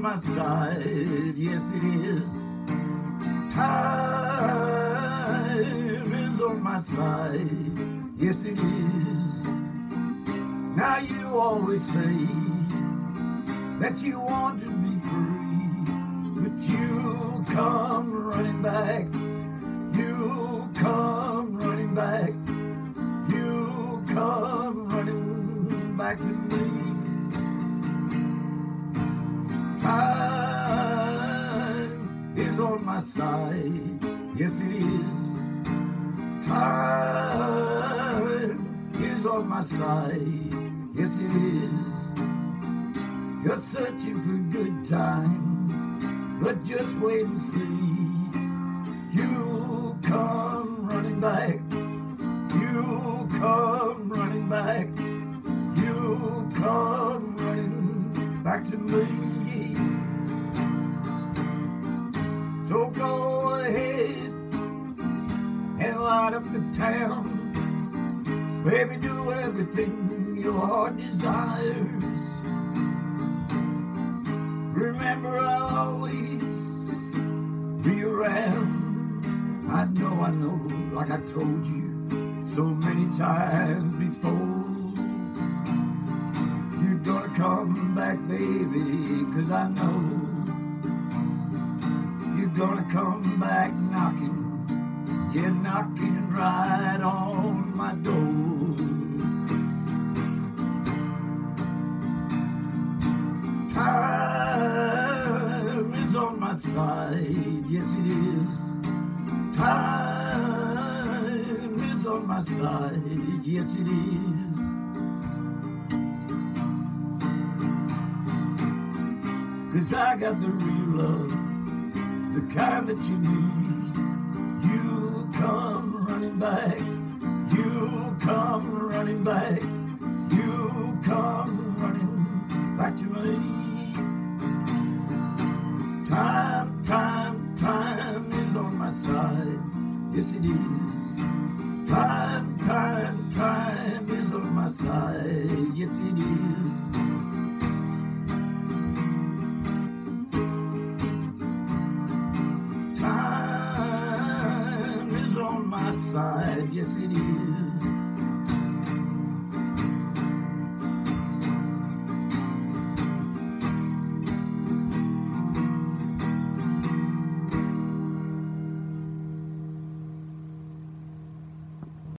my side, yes it is. Time is on my side, yes it is. Now you always say that you want to be free, but you come running back. You come running back. You come running back to me. My side, yes it is. Time is on my side, yes it is. You're searching for good times, but just wait and see. You come running back. You come running back. You come running back to me. Up the town. Baby, do everything your heart desires. Remember, I'll always be around. I know, I know, like I told you so many times before. You're gonna come back, baby, cause I know you're gonna come back knocking. Yeah, knocking right on my door. Time is on my side, yes it is. Time is on my side, yes it is. Cause I got the real love, the kind that you need back, you come running back, you come running back to me. Time, time, time is on my side, yes it is. Time, time, time is on my side, yes it is. find, yes it is.